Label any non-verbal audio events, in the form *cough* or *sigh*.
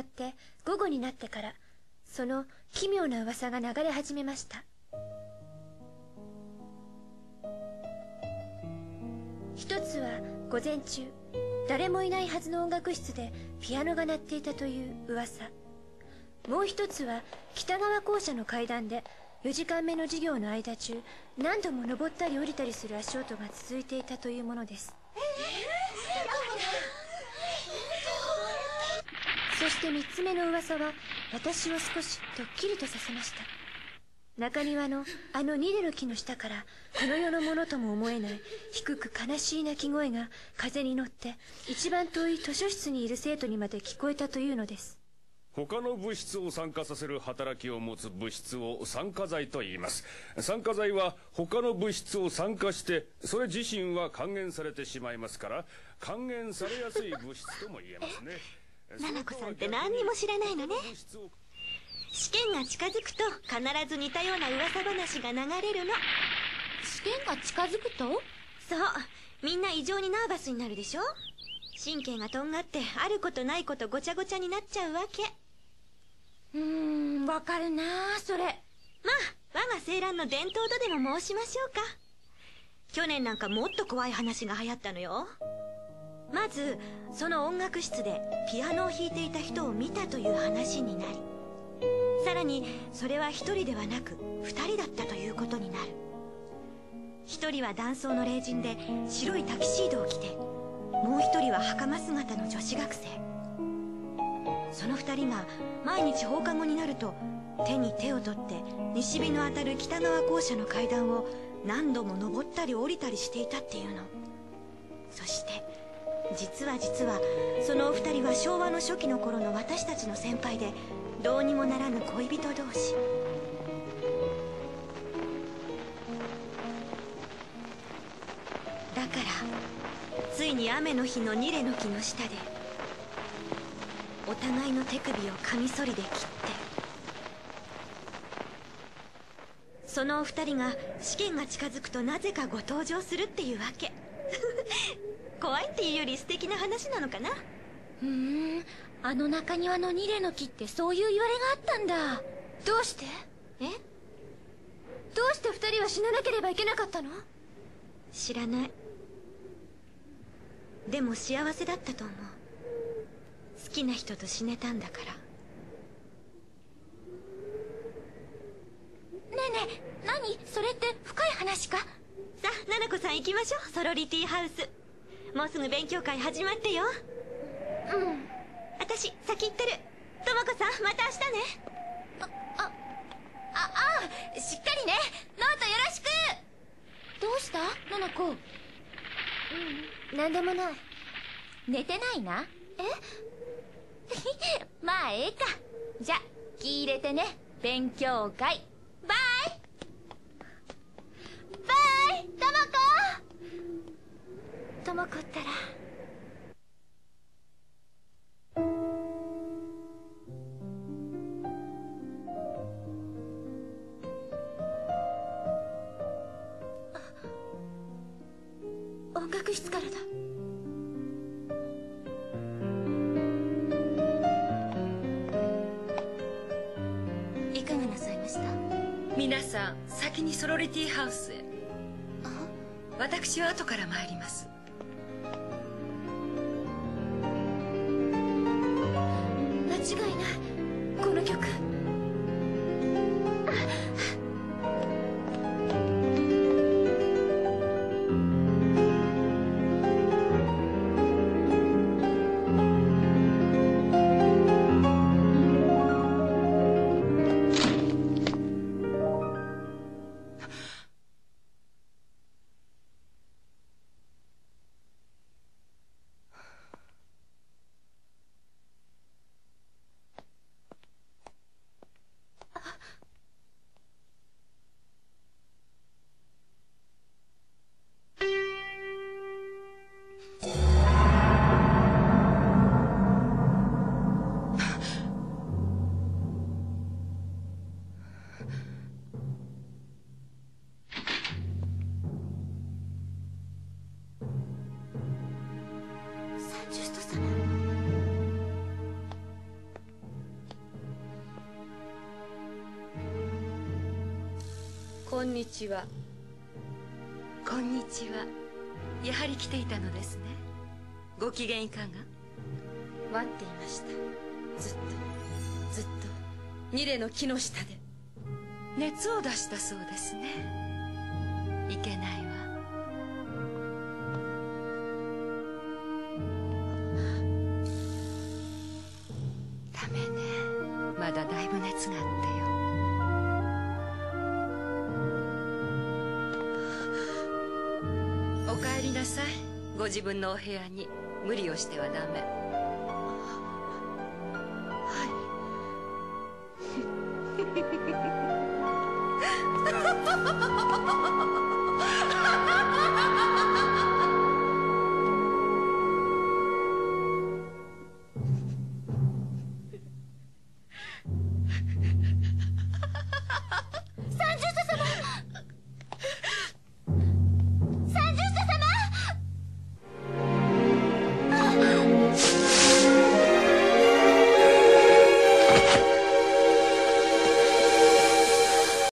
わって午後になってからその奇妙な噂が流れ始めました。一つは午前中誰もいないはずの音楽室でピアノが鳴っていたという噂。もう一つは北川校舎の階段で4時間目の授業の間中何度も登ったり降りたりする足音が続いていたというものです。えそして3つ目の噂は私を少しドッキリとさせました。中庭のあのニレの木の下からこの世のものとも思えない。低く悲しい鳴き声が風に乗って一番遠い図書室にいる生徒にまで聞こえたというのです。他の物質を酸化させる働きを持つ物質を酸化剤と言います。酸化剤は他の物質を酸化してそれ自身は還元されてしまいますから還元されやすい物質とも言えますね。七子さんって何にも知らないのね。試験が近づくと必ず似たような噂話が流れるの。試験が近づくと？そう。みんな異常にナーバスになるでしょ。神経がとんがってあることないことごちゃごちゃになっちゃうわけ。うーんわかるなそれ。まあ我が青蘭の伝統とでも申しましょうか。去年なんかもっと怖い話が流行ったのよまずその音楽室でピアノを弾いていた人を見たという話になりさらにそれは一人ではなく二人だったということになる。一人は男装の霊人で白いタキシードを着てもう一人は袴姿の女子学生。その二人が毎日放課後になると手に手を取って西日の当たる北川校舎の階段を何度も登ったり降りたりしていたっていうの。そして実は実はそのお二人は昭和の初期の頃の私たちの先輩でどうにもならぬ恋人同士。だからついに雨の日のニレの木の下でお互いの手首をカミソリで切ってそのお二人が試験が近づくとなぜかご登場するっていうわけ。怖いっていうより素敵な話なのかな？ふん。あの中庭のニレの木ってそういう言われがあったんだ。どうして？え？どうして二人は死ななければいけなかったの？知らない。でも幸せだったと思う。好きな人と死ねたんだから。ねえねえ何？それって深い話か？さあ奈々子さん行きましょう。ソロリティハウスもうすぐ勉強会始まってよ。うん。私先行ってる。とも子さんまた明日ね。ああああしっかりね。ノートよろしく。どうした？ナナコうん何でもない。寝てないな？え？*laughs* まあええか。じゃ気入れてね。勉強会バイバイともこともこったら。音楽室からだ。いかがなさいました？皆さん先にソロリティハウスへ。私は後から参ります違いない。この曲。にちは。こんにちは。やはり来ていたのですね。ご機嫌いかが？待っていました。ずっとずっとニレの木の下で。熱を出したそうですね。いけないわ。ダメね。まだだいぶ熱があってよさい。ご自分のお部屋に無理をしてはダメ。は *laughs* い